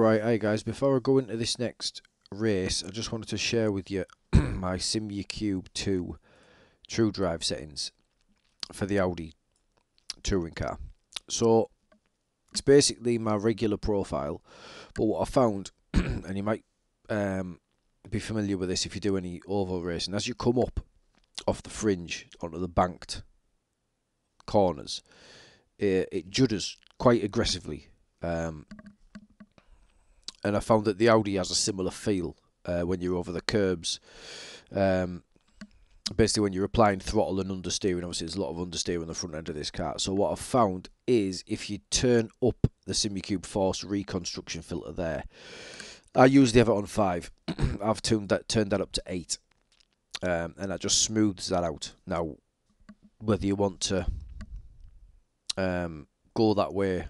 Right, hey guys, before I go into this next race, I just wanted to share with you my Simucube 2 True Drive settings for the Audi touring car. So, it's basically my regular profile, but what I found, and you might um, be familiar with this if you do any oval racing, as you come up off the fringe onto the banked corners, it, it judders quite aggressively. Um, and I found that the Audi has a similar feel uh, when you're over the curbs. Um, basically, when you're applying throttle and understeering, obviously there's a lot of understeer on the front end of this car. So what I've found is if you turn up the Simucube Force reconstruction filter there, I usually have it on five. I've tuned that turned that up to eight, um, and that just smooths that out. Now, whether you want to um, go that way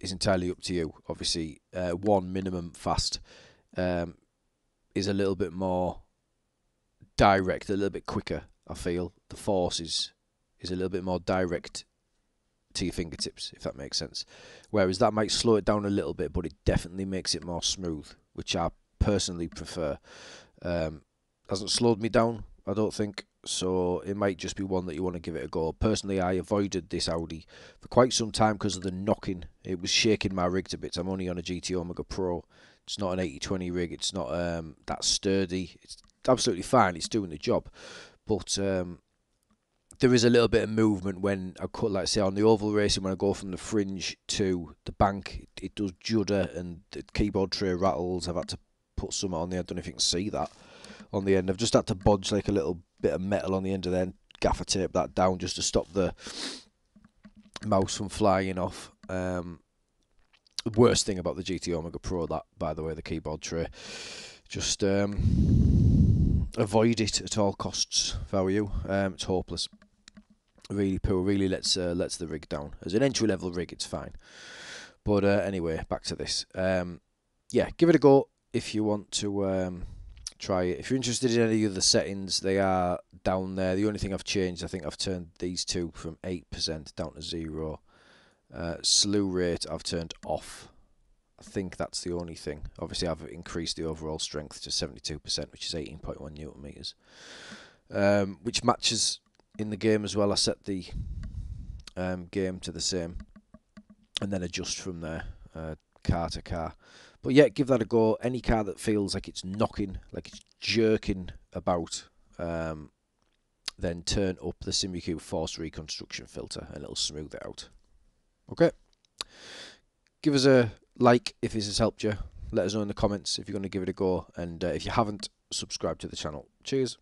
is entirely up to you. Obviously, uh, one minimum fast um, is a little bit more direct, a little bit quicker. I feel the force is is a little bit more direct to your fingertips, if that makes sense. Whereas that might slow it down a little bit, but it definitely makes it more smooth, which I personally prefer. Um, hasn't slowed me down, I don't think so it might just be one that you want to give it a go. Personally, I avoided this Audi for quite some time because of the knocking. It was shaking my rig to bits. I'm only on a GT Omega Pro. It's not an 8020 rig. It's not um, that sturdy. It's absolutely fine. It's doing the job, but um, there is a little bit of movement when I cut, like say, on the oval racing when I go from the fringe to the bank. It, it does judder and the keyboard tray rattles. I've had to put some on there. I don't know if you can see that on the end. I've just had to bodge like a little bit of metal on the end of there and gaffer tape that down just to stop the mouse from flying off. Um, the worst thing about the GT Omega Pro, that by the way, the keyboard tray, just um, avoid it at all costs. You, um, it's hopeless. Really poor. Really lets uh, lets the rig down. As an entry level rig, it's fine. But uh, anyway, back to this. Um, yeah, give it a go if you want to um, try it. If you're interested in any of the settings, they are down there. The only thing I've changed, I think I've turned these two from 8% down to 0. Uh, slew rate I've turned off. I think that's the only thing. Obviously, I've increased the overall strength to 72%, which is 18.1 newton meters, um, which matches in the game as well. I set the um, game to the same, and then adjust from there, uh, car to car. But yeah, give that a go. Any car that feels like it's knocking, like it's jerking about, um, then turn up the Simucube Force Reconstruction filter and it'll smooth it out. Okay. Give us a like if this has helped you. Let us know in the comments if you're going to give it a go. And uh, if you haven't, subscribe to the channel. Cheers.